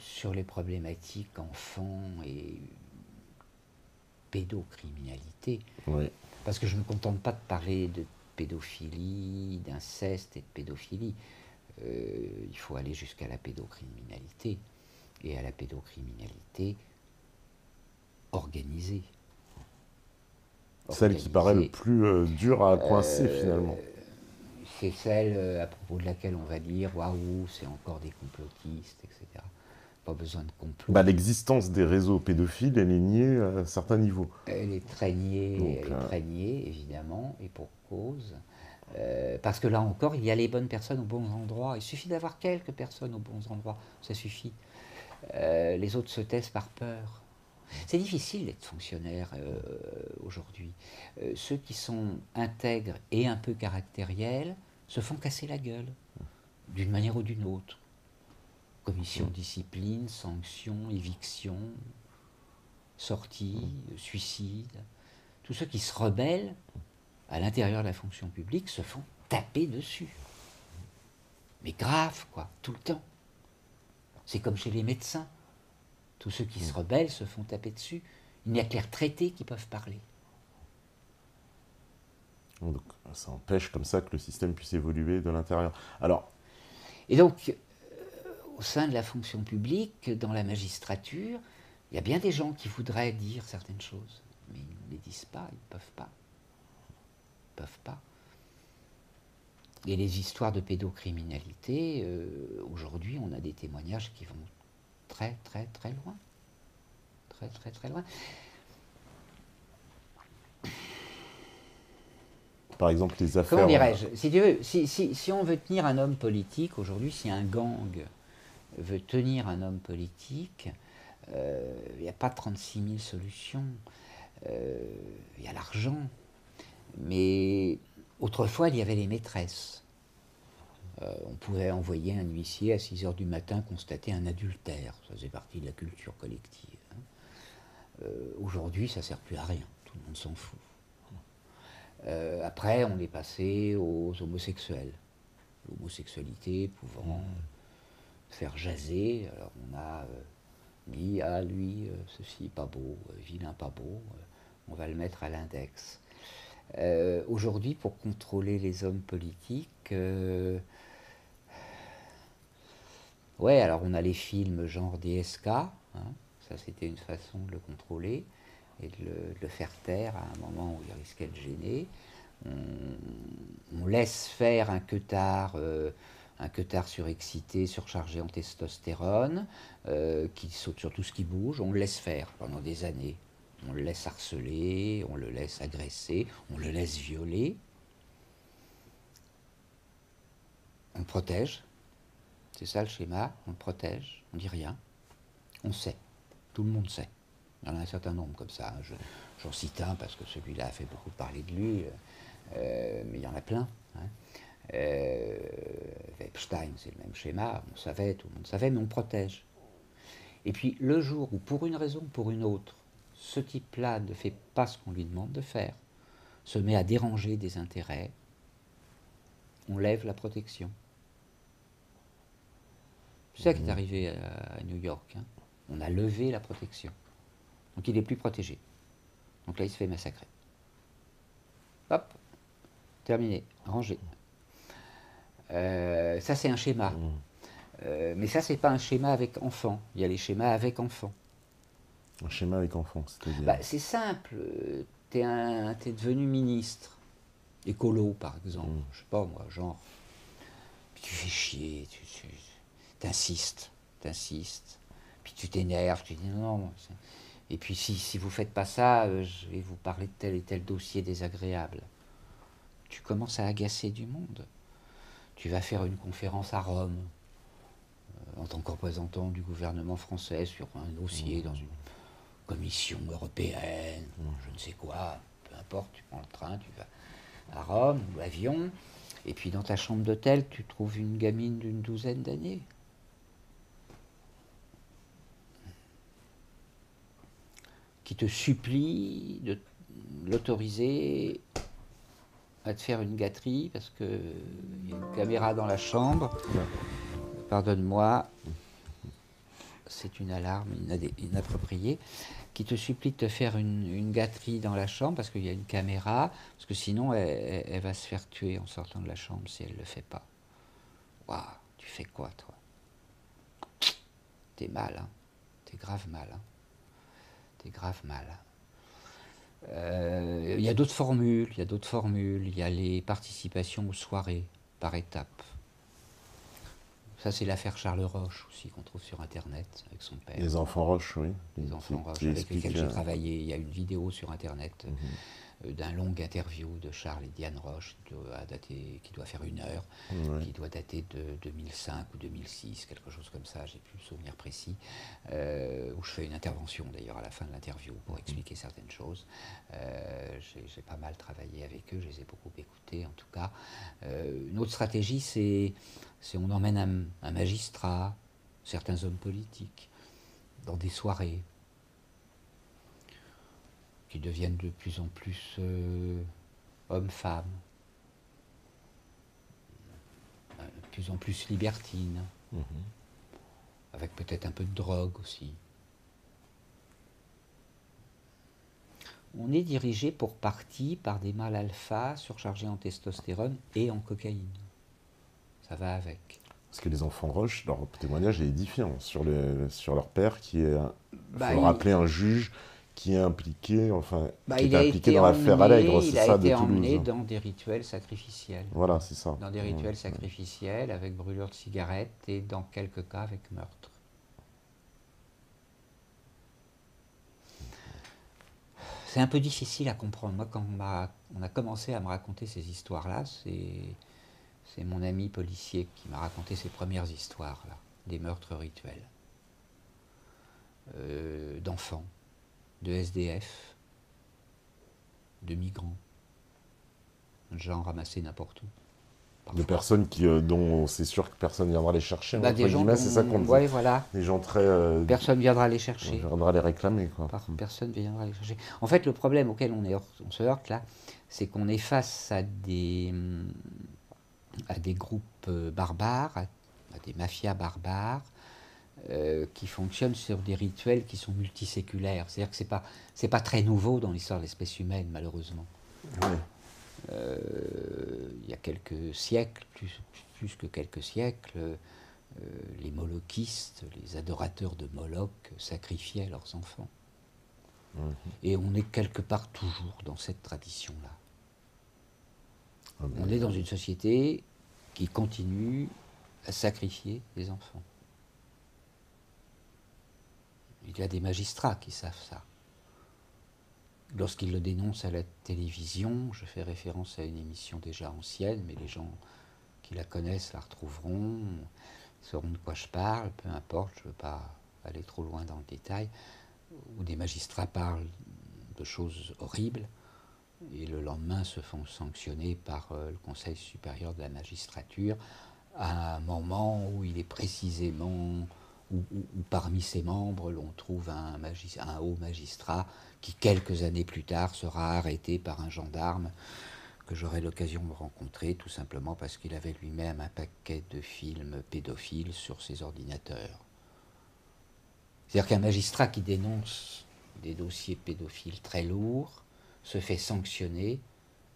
sur les problématiques enfants et pédocriminalité. Parce que je ne me contente pas de parler de pédophilie, d'inceste et de pédophilie. Euh, il faut aller jusqu'à la pédocriminalité. Et à la pédocriminalité organisée. Celle qui paraît le plus euh, dure à coincer euh, finalement. C'est celle à propos de laquelle on va dire waouh, c'est encore des complotistes, etc. Pas besoin de complot. Bah, L'existence des réseaux pédophiles, elle est niée à certains niveaux. Elle est très niée, elle est très niée, évidemment, et pour cause. Euh, parce que là encore, il y a les bonnes personnes aux bons endroits. Il suffit d'avoir quelques personnes aux bons endroits, ça suffit. Euh, les autres se taisent par peur. C'est difficile d'être fonctionnaire euh, aujourd'hui. ceux qui sont intègres et un peu caractériels se font casser la gueule, d'une manière ou d'une autre. Commission discipline, sanction, éviction, sortie, suicide. Tous ceux qui se rebellent à l'intérieur de la fonction publique se font taper dessus. Mais grave, quoi, tout le temps. C'est comme chez les médecins. Tous ceux qui se rebellent se font taper dessus. Il n'y a que les retraités qui peuvent parler. Donc, ça empêche comme ça que le système puisse évoluer de l'intérieur. Alors. Et donc, au sein de la fonction publique, dans la magistrature, il y a bien des gens qui voudraient dire certaines choses, mais ils ne les disent pas, ils ne peuvent pas peuvent pas. Et les histoires de pédocriminalité, euh, aujourd'hui, on a des témoignages qui vont très, très, très loin. Très, très, très loin. Par exemple, les affaires. Comment dirais-je? Si, tu veux, si, si, si, on veut tenir un homme politique, aujourd'hui, si un gang veut tenir un homme politique, euh, il n'y a pas 36 000 solutions. Euh, il y a l'argent, mais autrefois, il y avait les maîtresses. Euh, on pouvait envoyer un huissier à 6 heures du matin constater un adultère. Ça faisait partie de la culture collective. Hein. Euh, aujourd'hui, ça ne sert plus à rien. Tout le monde s'en fout. Euh, après, on est passé aux homosexuels. L'homosexualité pouvant mmh. Faire jaser. Alors, on a dit, ah, lui, ceci pas beau, vilain pas beau, on va le mettre à l'index. Euh, aujourd'hui, pour contrôler les hommes politiques, euh, ouais, alors on a les films genre DSK, hein, ça c'était une façon de le contrôler et de le, faire taire à un moment où il risquait de gêner. On, laisse faire un queutard, euh, un queutard surexcité, surchargé en testostérone, qui saute sur tout ce qui bouge, on le laisse faire pendant des années. On le laisse harceler, on le laisse agresser, on le laisse violer. On protège. C'est ça le schéma. On le protège. On dit rien. On sait. Tout le monde sait. Il y en a un certain nombre comme ça. J'en cite un parce que celui-là a fait beaucoup parler de lui. Euh, mais il y en a plein. Hein. Euh, Epstein, c'est le même schéma. On savait, tout le monde savait, mais on protège. Et puis le jour où, pour une raison ou pour une autre, ce type-là ne fait pas ce qu'on lui demande de faire, se met à déranger des intérêts, on lève la protection. C'est ça qui est mmh. arrivé à, New York. Hein. On a levé la protection. Donc il n'est plus protégé. Donc là, il se fait massacrer. Hop, terminé, rangé. Euh, ça, c'est un schéma. Mmh. Euh, mais ça, c'est pas un schéma avec enfants. Il y a les schémas avec enfants. Un schéma avec enfants, c'est-à-dire bah, C'est simple. Tu es, es, devenu ministre, écolo par exemple, mm. je sais pas moi, genre. Puis tu fais chier, tu, tu insistes, insistes. Puis tu t'énerves, tu dis non. Et puis si, si vous faites pas ça, euh, je vais vous parler de tel et tel dossier désagréable. Tu commences à agacer du monde. Tu vas faire une conférence à Rome euh, en tant que représentant du gouvernement français sur un dossier mm. dans une Commission européenne, je ne sais quoi, peu importe, tu prends le train, tu vas à Rome ou l'avion, et puis dans ta chambre d'hôtel, tu trouves une gamine d'une douzaine d'années. qui te supplie de l'autoriser à te faire une gâterie parce qu'il y a une caméra dans la chambre. Pardonne-moi, c'est une alarme inappropriée, qui te supplie de te faire une, gâterie dans la chambre parce qu'il y a une caméra, parce que sinon elle, va se faire tuer en sortant de la chambre si elle ne le fait pas. Waouh, tu fais quoi toi? T'es mal, hein T'es grave mal, hein T'es grave mal. Euh, il y a d'autres formules, il y a d'autres formules, il y a les participations aux soirées par étapes. Ça, c'est l'affaire Charles Roche aussi, qu'on trouve sur Internet avec son père. Les enfants Roche, oui. Les enfants Roche, avec lesquels j'ai travaillé. Il y a une vidéo sur Internet. Mhm. Euh, d'un long interview de Charles et Diane Roche qui doit, dater, qui doit faire une heure, qui doit dater de 2005 ou 2006, quelque chose comme ça, j'ai plus le souvenir précis, euh, où je fais une intervention d'ailleurs à la fin de l'interview pour mhm. expliquer certaines choses. Euh, j'ai pas mal travaillé avec eux, je les ai beaucoup écoutés en tout cas. une autre stratégie, c'est on emmène un, un magistrat, certains hommes politiques, dans des soirées, qui deviennent de plus en plus euh, hommes-femmes, euh, de plus en plus libertines, mhm. avec peut-être un peu de drogue aussi. On est dirigé pour partie par des mâles alpha surchargés en testostérone et en cocaïne. Ça va avec. Parce que les enfants Roche, leur témoignage est édifiant sur, sur leur père qui est, bah, faut rappeler, un juge qui est impliqué, enfin, bah, qui il est impliqué dans l'affaire Allègre, c'est ça, de Toulouse. Il a été emmené dans des rituels sacrificiels. Voilà, c'est ça. Dans des rituels sacrificiels avec brûlure de cigarettes et dans quelques cas avec meurtre. C'est un peu difficile à comprendre. Moi, quand on a, on a commencé à me raconter ces histoires-là, c'est mon ami policier qui m'a raconté ces premières histoires, là, des meurtres rituels, euh, d'enfants de SDF, de migrants, de gens ramassés n'importe où. De personnes qui, euh, dont c'est sûr que personne viendra les chercher. Bah, des gens c'est ça qu'on ouais, voilà. Des gens très. Euh, personne viendra les chercher. Viendra les réclamer. Quoi. personne viendra les chercher. En fait, le problème auquel on, est, on se heurte là, c'est qu'on est face à des, à des groupes euh, barbares, à des mafias barbares, euh, qui fonctionnent sur des rituels qui sont multiséculaires. C'est-à-dire que ce n'est pas, pas très nouveau dans l'histoire de l'espèce humaine, malheureusement. Euh, il y a quelques siècles, plus, plus que quelques siècles, euh, les molokistes, les adorateurs de Moloch, sacrifiaient leurs enfants. Mhm. Et on est quelque part toujours dans cette tradition-là. Ah, on est dans une société qui continue à sacrifier des enfants. Il y a des magistrats qui savent ça. Lorsqu'ils le dénoncent à la télévision, je fais référence à une émission déjà ancienne, mais les gens qui la connaissent la retrouveront, sauront de quoi je parle, peu importe, je ne veux pas aller trop loin dans le détail, où des magistrats parlent de choses horribles et le lendemain se font sanctionner par euh, le Conseil supérieur de la magistrature à un moment où il est précisément où, parmi ses membres l'on trouve un, un, haut magistrat qui quelques années plus tard sera arrêté par un gendarme que j'aurai l'occasion de rencontrer tout simplement parce qu'il avait lui-même un paquet de films pédophiles sur ses ordinateurs. C'est-à-dire qu'un magistrat qui dénonce des dossiers pédophiles très lourds se fait sanctionner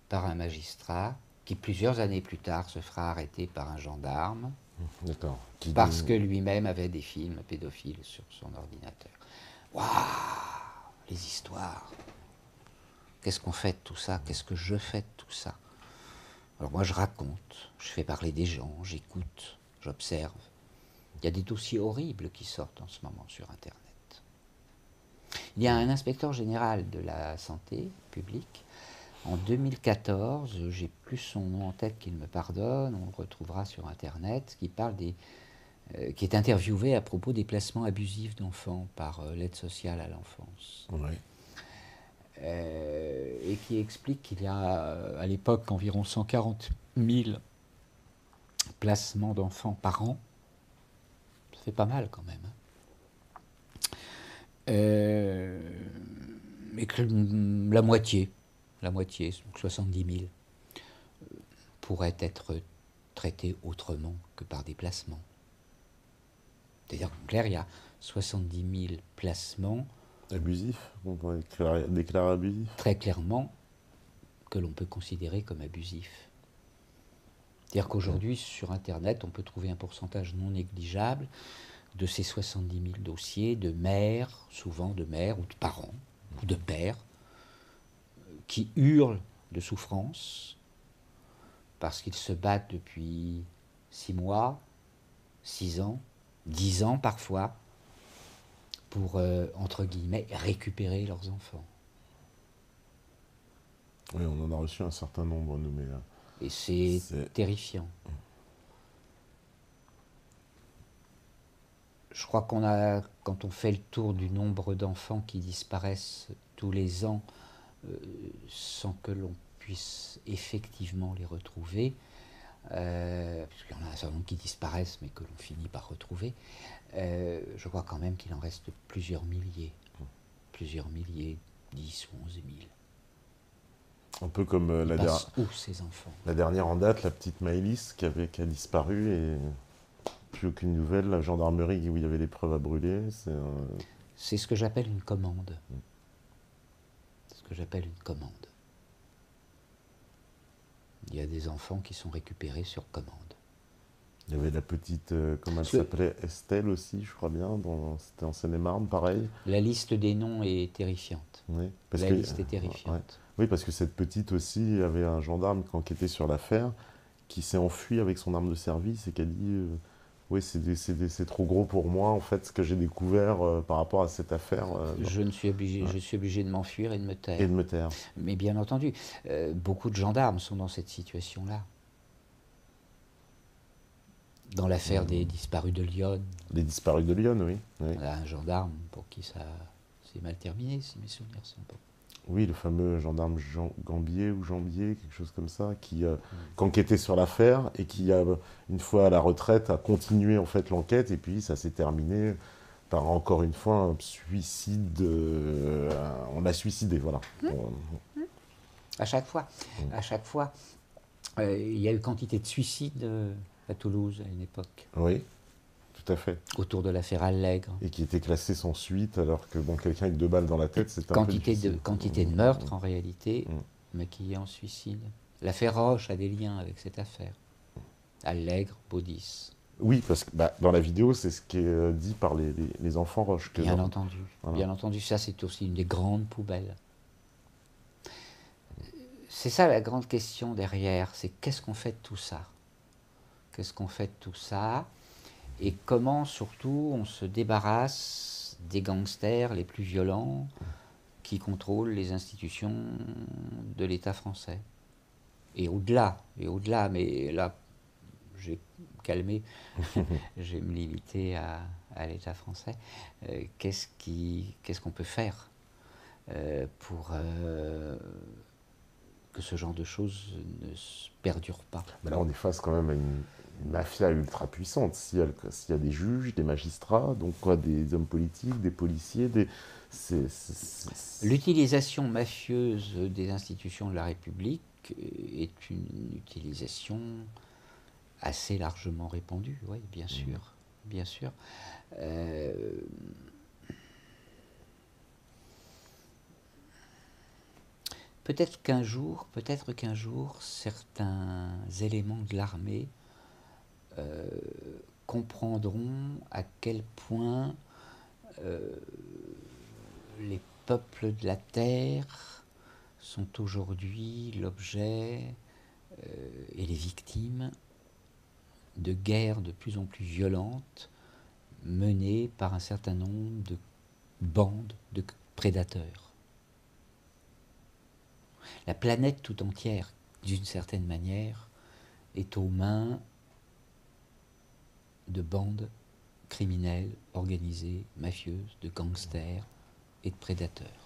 par un magistrat qui plusieurs années plus tard se fera arrêter par un gendarme parce que lui-même avait des films pédophiles sur son ordinateur. Waouh Les histoires. Qu'est-ce qu'on fait de tout ça? Qu'est-ce que je fais de tout ça? Alors moi, je raconte, je fais parler des gens, j'écoute, j'observe. Il y a des dossiers horribles qui sortent en ce moment sur Internet. Il y a un inspecteur général de la santé publique en 2014, j'ai plus son nom en tête qu'il me pardonne, on le retrouvera sur Internet, qui parle des, euh, qui est interviewé à propos des placements abusifs d'enfants par euh, l'aide sociale à l'enfance. Euh, et qui explique qu'il y a à l'époque environ 140 000 placements d'enfants par an. Ça fait pas mal quand même. Hein. Mais que la moitié, la moitié, 70 000, pourraient être traités autrement que par déplacement. C'est-à-dire, en clair, il y a 70 000 placements. Abusifs, déclarés abusifs Très clairement, que l'on peut considérer comme abusifs. C'est-à-dire qu'aujourd'hui, sur Internet, on peut trouver un pourcentage non négligeable de ces 70 000 dossiers de mères, souvent de mères ou de parents, ou de pères, qui hurlent de souffrance parce qu'ils se battent depuis six mois, six ans, dix ans parfois, pour, euh, entre guillemets, récupérer leurs enfants. Oui, on en a reçu un certain nombre, nous, mais... Euh, Et c'est terrifiant. Je crois qu'on a, quand on fait le tour du nombre d'enfants qui disparaissent tous les ans euh, sans que l'on puisse effectivement les retrouver, euh, puisqu'il y en a un certain nombre qui disparaissent mais que l'on finit par retrouver, euh, je crois quand même qu'il en reste plusieurs milliers, plusieurs milliers, 10 ou 11 000. Un peu comme la, dernière. Où ces enfants? la dernière en date, la petite Maëlys qui, avait, qui a disparu et plus aucune nouvelle. La gendarmerie où il y avait des preuves à brûler. C'est ce que j'appelle une commande. C'est ce que j'appelle une commande. Il y a des enfants qui sont récupérés sur commande. Il y avait la petite, euh, comment elle s'appelait Estelle aussi, je crois bien, c'était en Seine-et-Marne, pareil. La liste des noms est terrifiante. Oui, la liste est terrifiante. Oui, parce que cette petite aussi avait un gendarme qui enquêtait sur l'affaire, qui s'est enfui avec son arme de service et qui a dit euh, oui, c'est trop gros pour moi, en fait, ce que j'ai découvert euh, par rapport à cette affaire. Euh, je, ne suis obligé, je suis obligé de m'enfuir et de me taire. Et de me taire. Mais bien entendu, euh, beaucoup de gendarmes sont dans cette situation-là. Dans l'affaire des disparus de Lyon. Les disparus de Lyon, oui. oui. un gendarme pour qui ça s'est mal terminé, si mes souvenirs sont bons. Oui, le fameux gendarme Jean Gambier ou Jambier, quelque chose comme ça, qui, euh, enquêtait sur l'affaire et qui, a, une fois à la retraite, a continué en fait l'enquête et puis ça s'est terminé par encore une fois un suicide. Euh, on a suicidé, voilà. Mmh. Mmh. À chaque fois, mmh. à chaque fois, euh, il y a eu quantité de suicides à Toulouse à une époque. Oui. Tout à fait. Autour de l'affaire Allègre. Et qui était classé sans suite, alors que bon, quelqu'un avec deux balles dans la tête, c'est un quantité peu de Quantité de mmh. meurtre, en réalité, mmh. mais qui est en suicide. L'affaire Roche a des liens avec cette affaire. Allègre, Baudis. Oui, parce que bah, dans la vidéo, c'est ce qui est euh, dit par les, les, enfants Roche. bien entendu. Bien entendu, ça c'est aussi une des grandes poubelles. C'est ça la grande question derrière, c'est qu'est-ce qu'on fait de tout ça? Qu'est-ce qu'on fait de tout ça? Et comment surtout on se débarrasse des gangsters les plus violents qui contrôlent les institutions de l'État français? Et au-delà, et au-delà, mais là, j'ai calmé, je vais me limiter à, l'État français. Euh, qu'est-ce, qui, qu'est-ce qu'on peut faire euh, pour euh, que ce genre de choses ne se perdure pas? Là, on est face quand même à une une mafia ultra puissante. S'il y, a des juges, des magistrats, donc quoi, des hommes politiques, des policiers, des. L'utilisation mafieuse des institutions de la République est une utilisation assez largement répandue, oui, bien mmh. sûr, bien sûr. Euh, peut-être qu'un jour, peut-être qu'un jour, certains éléments de l'armée euh, comprendront à quel point euh, les peuples de la Terre sont aujourd'hui l'objet euh, et les victimes de guerres de plus en plus violentes menées par un certain nombre de bandes de prédateurs. La planète tout entière, d'une certaine manière, est aux mains de bandes criminelles organisées, mafieuses, de gangsters et de prédateurs.